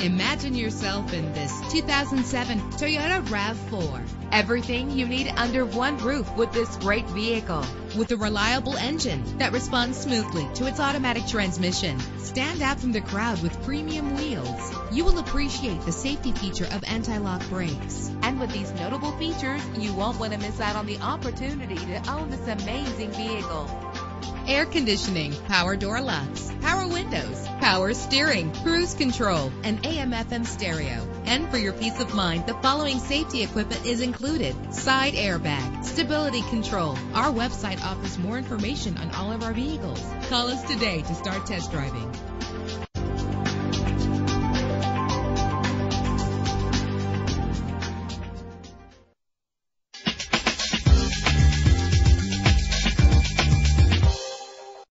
Imagine yourself in this 2007 Toyota RAV4. Everything you need under one roof with this great vehicle. With a reliable engine that responds smoothly to its automatic transmission. Stand out from the crowd with premium wheels. You will appreciate the safety feature of anti-lock brakes. And with these notable features, you won't want to miss out on the opportunity to own this amazing vehicle air conditioning, power door locks, power windows, power steering, cruise control, and AM FM stereo. And for your peace of mind, the following safety equipment is included. Side airbag, stability control. Our website offers more information on all of our vehicles. Call us today to start test driving.